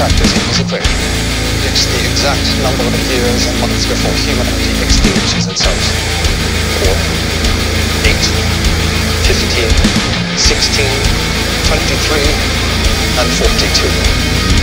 factors in this equation. It's the exact number of years and months before humanity extinguishes itself. 4, 8, 15, 16, 23, and 42.